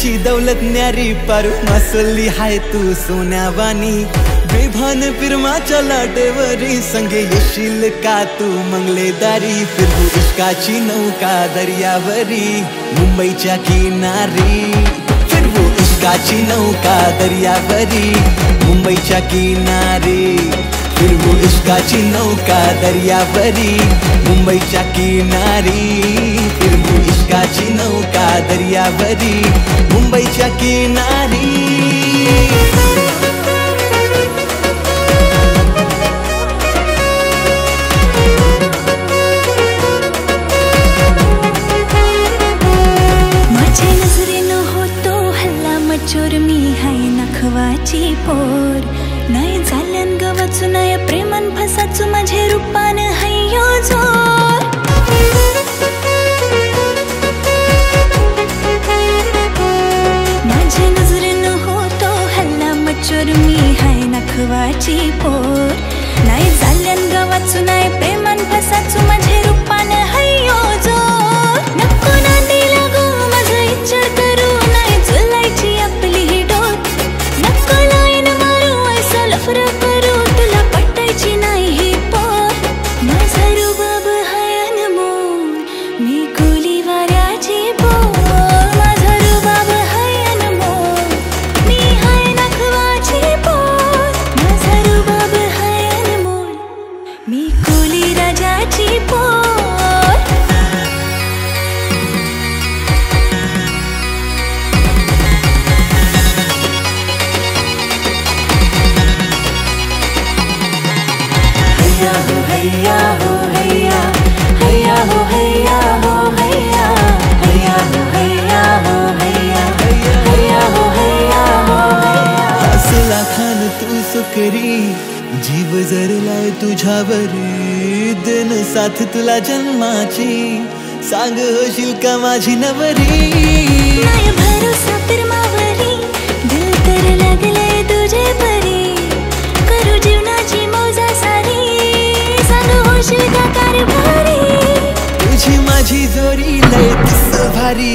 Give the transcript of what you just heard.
दौलत न्यारी पारू मसली हाय तू सोन्यावानी. बेभान फिरमाच्या लाटेवरी संगे येशील का तू मंगलेदारी फिरू इश्काची नौका दर्यावरी मुंबईच्या किनारी. फिरवू इश्काची नौका दर्यावरी मुंबईच्या किनारी. फिरवू इश्काची नौका दर्यावरी मुंबईच्या किनारी. फिरवू दर्यावरी मुंबईच्या किनारी. माझ्या नजरेनं होतो हल्ला मचोर मी हाय नखवाची पोर. नाही झाल्यान ग वाचू नय प्रेमान फसाचू माझे रूपान हय्यो जोर. मी हाय नखवाची पोर. नाही झाल्यान ग नाही नय प्रेमान फसाचू माझे रूपान हय्यो जोर. नको ना दिला गो माझा इच्छा करू नाही चलायची आपली ही डोर. नको लाईन मारू ऐसा लफरा करू तुला पटायची नाही ही पोर. माझा रुबाब हाय अनमोल मी हैया हो हैया हैया हैया हो हैया हो हैया हैया हो हैया हो हैया हैया हो हैया हो हैया। असला खान तू सुकरी जीव जरलाय तुझ्यावरी दिन साथ तुला जन्माची सांग होशील का माझी नवरी?